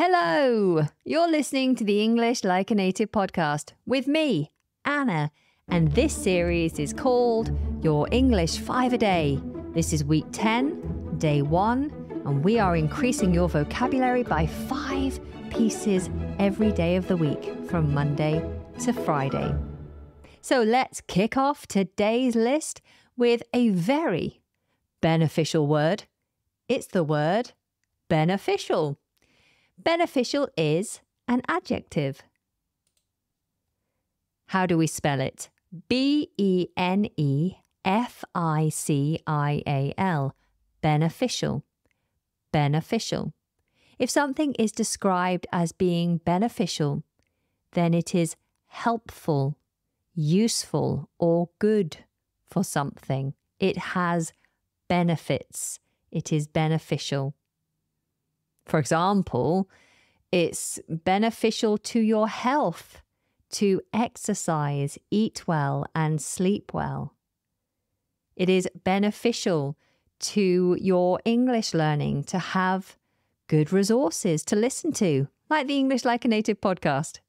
Hello! You're listening to the English Like a Native podcast with me, Anna, and this series is called Your English 5 a Day. This is week 10, day 1, and we are increasing your vocabulary by 5 pieces every day of the week from Monday to Friday. So let's kick off today's list with a very beneficial word. It's the word beneficial. Beneficial is an adjective. How do we spell it? B E N E F I C I A L. Beneficial. Beneficial. If something is described as being beneficial, then it is helpful, useful, or good for something. It has benefits. It is beneficial. For example, it's beneficial to your health to exercise, eat well, and sleep well. It is beneficial to your English learning to have good resources to listen to, like the English Like a Native podcast.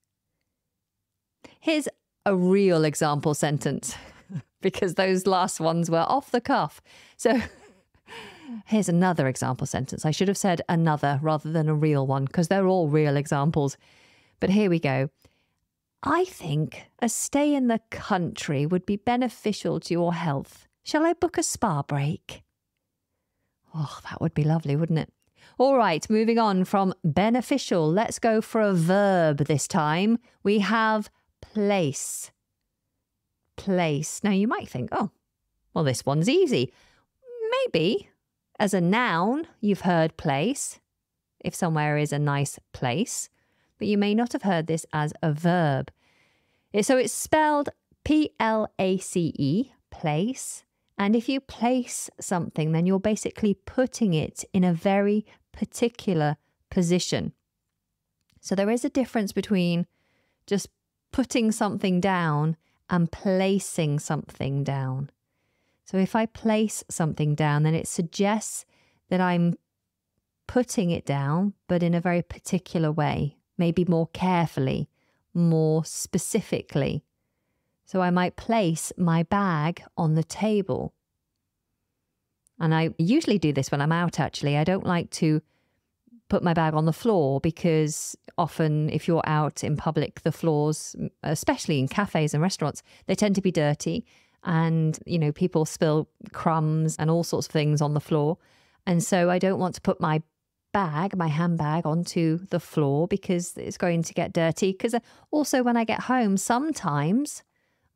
Here's a real example sentence because those last ones were off the cuff. So here's another example sentence. I should have said another rather than a real one because they're all real examples. But here we go. I think a stay in the country would be beneficial to your health. Shall I book a spa break? Oh, that would be lovely, wouldn't it? All right, moving on from beneficial, let's go for a verb this time. We have place. Place. Now you might think, oh, well, this one's easy. Maybe. As a noun, you've heard place, if somewhere is a nice place, but you may not have heard this as a verb. So it's spelled P L A C E, place. And if you place something, then you're basically putting it in a very particular position. So there is a difference between just putting something down and placing something down. So if I place something down, then it suggests that I'm putting it down, but in a very particular way, maybe more carefully, more specifically. So I might place my bag on the table. And I usually do this when I'm out, actually. I don't like to put my bag on the floor because often, if you're out in public, the floors, especially in cafes and restaurants, they tend to be dirty. And, you know, people spill crumbs and all sorts of things on the floor. And so I don't want to put my bag, my handbag, onto the floor because it's going to get dirty. Because uh, also, when I get home, sometimes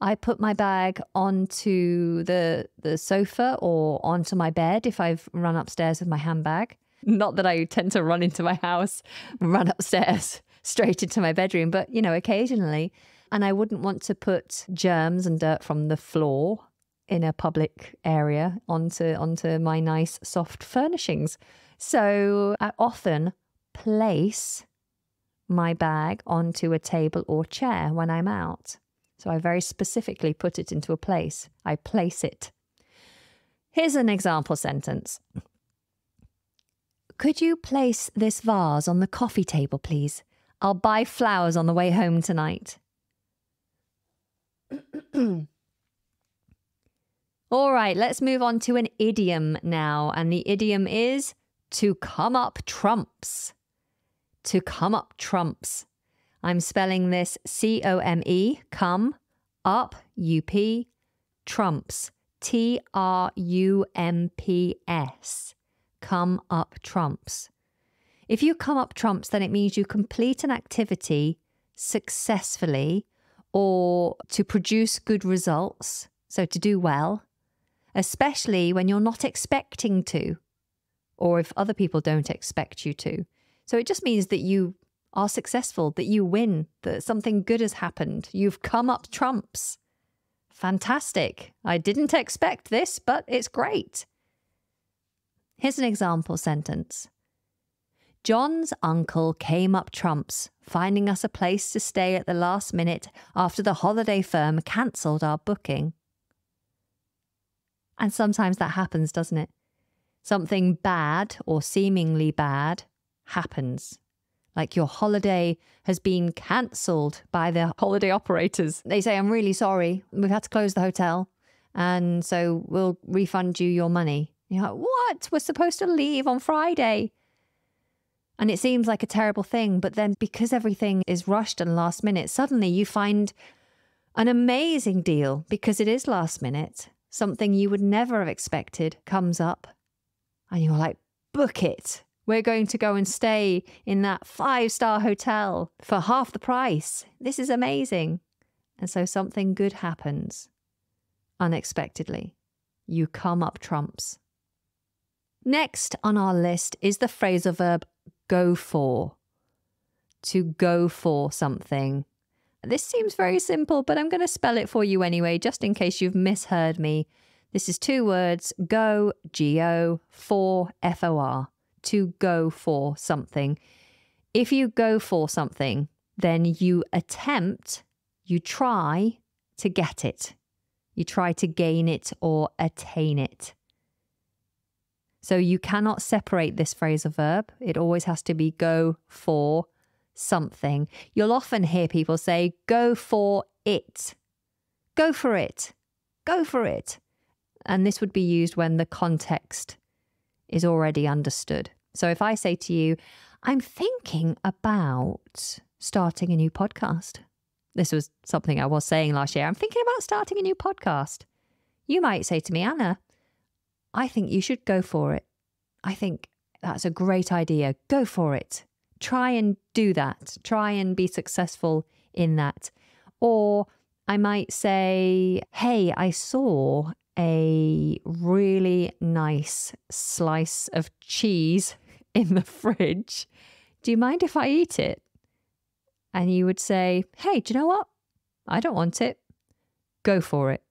I put my bag onto the the sofa or onto my bed if I've run upstairs with my handbag. Not that I tend to run into my house, run upstairs straight into my bedroom, but you know, occasionally. And I wouldn't want to put germs and dirt from the floor in a public area onto onto my nice soft furnishings. So I often place my bag onto a table or chair when I'm out. So I very specifically put it into a place. I place it. Here's an example sentence. Could you place this vase on the coffee table, please? I'll buy flowers on the way home tonight. All right, let's move on to an idiom now. And the idiom is to come up trumps. To come up trumps. I'm spelling this C O M E, come up, U P, trumps, T R U M P S. Come up trumps. If you come up trumps, then it means you complete an activity successfully or to produce good results, so to do well, especially when you're not expecting to or if other people don't expect you to. So it just means that you are successful, that you win, that something good has happened. You've come up trumps. Fantastic. I didn't expect this, but it's great. Here's an example sentence John's uncle came up trumps, finding us a place to stay at the last minute after the holiday firm cancelled our booking. And sometimes that happens, doesn't it? Something bad or seemingly bad happens. like your holiday has been cancelled by the holiday operators. They say, I'm really sorry. We've had to close the hotel. And so we'll refund you your money. You're like, what? We're supposed to leave on Friday. And it seems like a terrible thing. But then because everything is rushed and last minute, suddenly you find an amazing deal because it is last minute. Something you would never have expected comes up. And you're like, book it. We're going to go and stay in that five star hotel for half the price. This is amazing. And so something good happens unexpectedly. You come up trumps. Next on our list is the phrasal verb go for. To go for something. This seems very simple, but I'm going to spell it for you anyway, just in case you've misheard me. This is two words go, G O, for, F O R to go for something. If you go for something, then you attempt, you try to get it. You try to gain it or attain it. So you cannot separate this phrasal verb. It always has to be go for something. You'll often hear people say, go for it. Go for it. Go for it. And this would be used when the context is already understood. So if I say to you, I'm thinking about starting a new podcast. This was something I was saying last year. I'm thinking about starting a new podcast. You might say to me, Anna, I think you should go for it. I think that's a great idea. Go for it. Try and do that. Try and be successful in that. Or I might say, Hey, I saw a really nice slice of cheese in the fridge. Do you mind if I eat it? And you would say, Hey, do you know what? I don't want it. Go for it.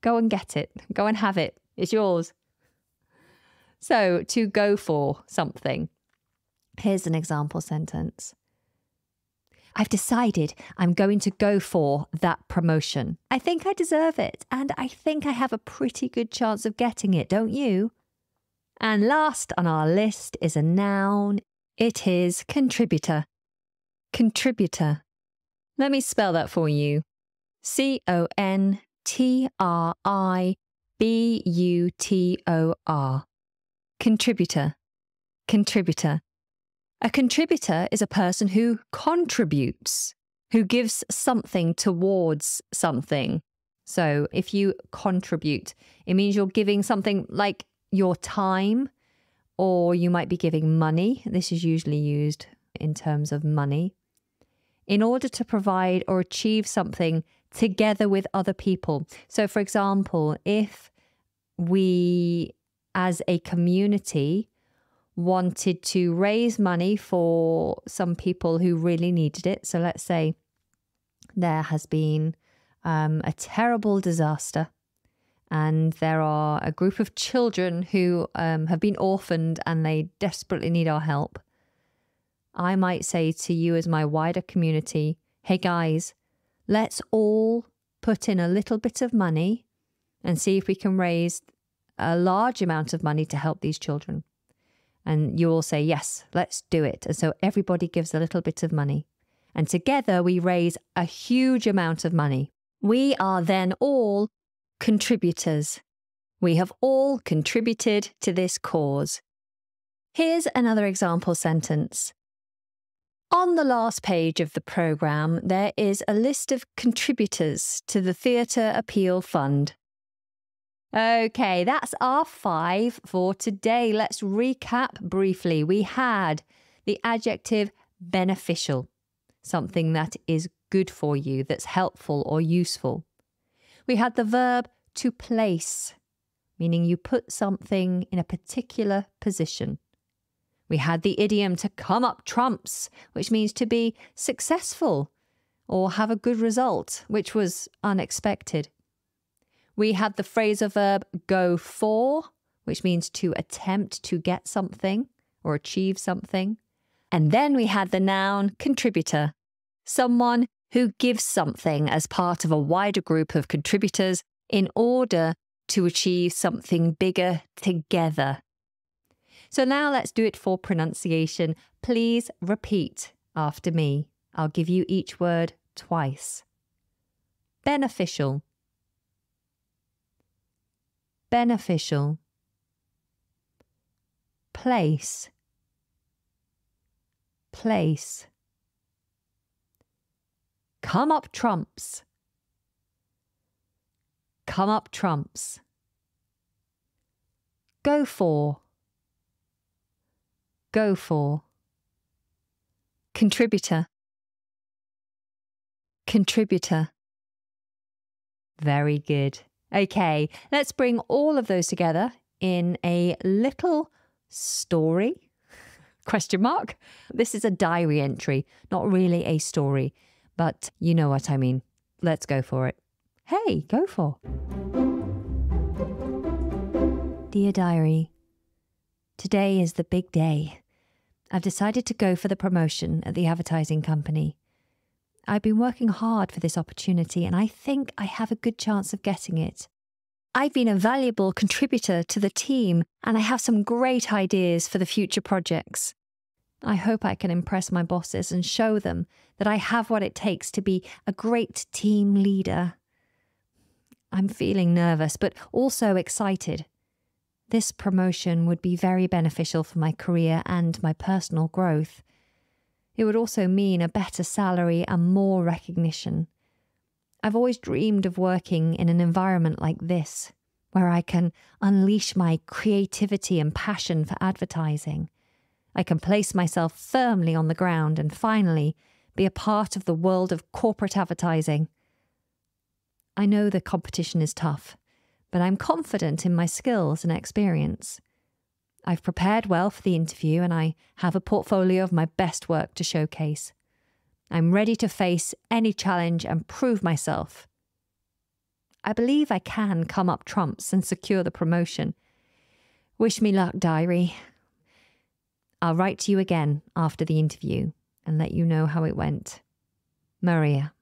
Go and get it. Go and have it. It's yours. So, to go for something. Here's an example sentence I've decided I'm going to go for that promotion. I think I deserve it, and I think I have a pretty good chance of getting it, don't you? And last on our list is a noun. It is contributor. Contributor. Let me spell that for you C O N T R I B U T O R. Contributor. Contributor. A contributor is a person who contributes, who gives something towards something. So if you contribute, it means you're giving something like your time, or you might be giving money. This is usually used in terms of money in order to provide or achieve something together with other people. So, for example, if we as a community wanted to raise money for some people who really needed it. So let's say there has been um, a terrible disaster and there are a group of children who um, have been orphaned and they desperately need our help. I might say to you, as my wider community, hey guys, let's all put in a little bit of money and see if we can raise a large amount of money to help these children. And you all say, yes, let's do it. And so everybody gives a little bit of money. And together we raise a huge amount of money. We are then all contributors. We have all contributed to this cause. Here's another example sentence. On the last page of the programme, there is a list of contributors to the Theatre Appeal Fund. Okay, that's our five for today. Let's recap briefly. We had the adjective beneficial, something that is good for you, that's helpful or useful. We had the verb to place, meaning you put something in a particular position. We had the idiom to come up trumps, which means to be successful or have a good result, which was unexpected. We had the phrasal verb go for, which means to attempt to get something or achieve something. And then we had the noun contributor, someone who gives something as part of a wider group of contributors in order to achieve something bigger together. So now let's do it for pronunciation. please repeat after me. I'll give you each word twice. Beneficial. Beneficial. Place. Place. Come up trumps. Come up trumps. Go for. Go for. Contributor. Contributor. Very good. Okay, let's bring all of those together in a little story. Question mark. This is a diary entry, not really a story, but you know what I mean. Let's go for it. Hey, go for. Dear Diary, Today is the big day. I've decided to go for the promotion at the advertising company. I've been working hard for this opportunity and I think I have a good chance of getting it. I've been a valuable contributor to the team and I have some great ideas for the future projects. I hope I can impress my bosses and show them that I have what it takes to be a great team leader. I'm feeling nervous, but also excited. This promotion would be very beneficial for my career and my personal growth. It would also mean a better salary and more recognition. I've always dreamed of working in an environment like this, where I can unleash my creativity and passion for advertising. I can place myself firmly on the ground and finally be a part of the world of corporate advertising. I know the competition is tough, but I'm confident in my skills and experience. I've prepared well for the interview and I have a portfolio of my best work to showcase. I'm ready to face any challenge and prove myself. I believe I can come up trumps and secure the promotion. Wish me luck, diary. I'll write to you again after the interview and let you know how it went. Maria.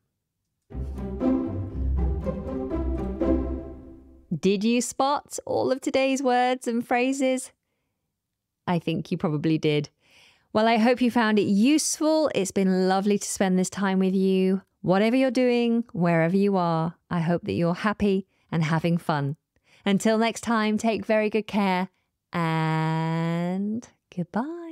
Did you spot all of today's words and phrases? I think you probably did. Well, I hope you found it useful. It's been lovely to spend this time with you. Whatever you're doing, wherever you are, I hope that you're happy and having fun. Until next time, take very good care and goodbye.